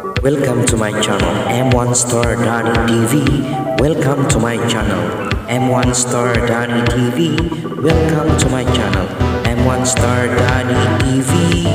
Welcome to my channel M1 Star Danny TV. Welcome to my channel M1 Star Danny TV. Welcome to my channel M1 Star Danny TV.